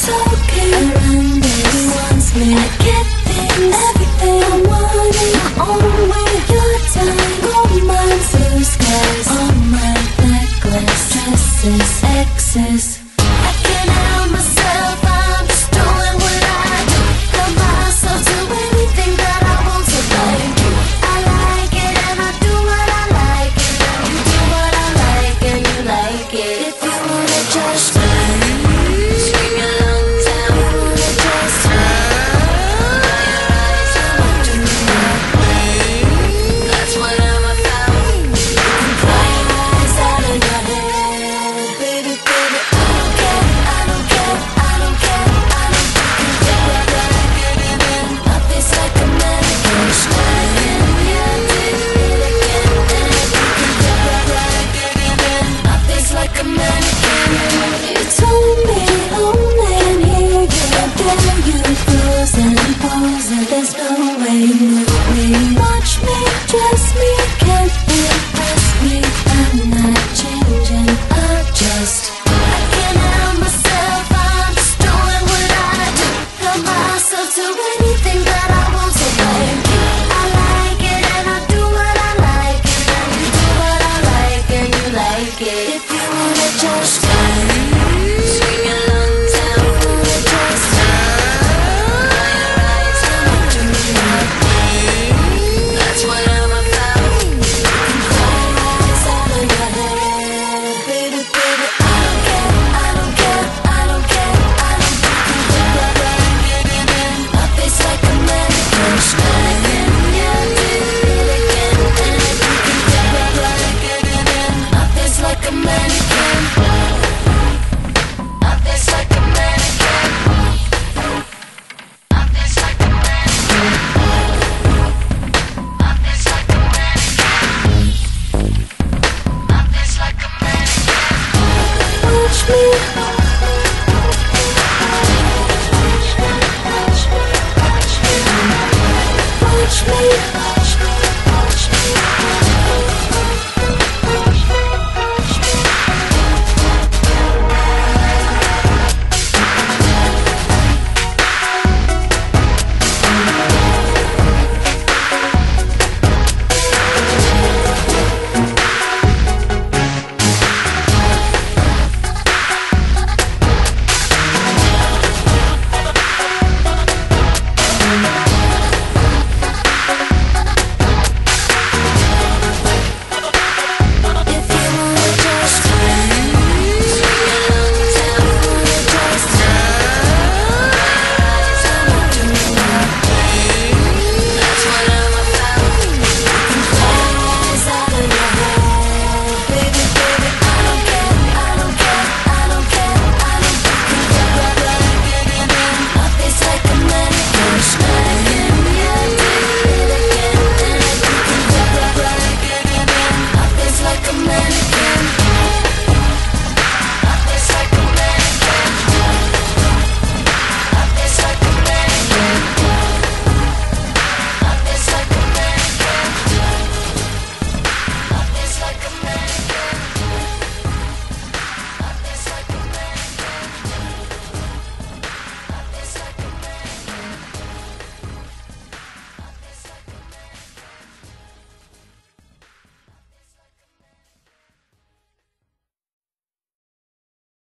talking around me. I get things, everything I want, my own way. suppose that there's no way me. Watch me.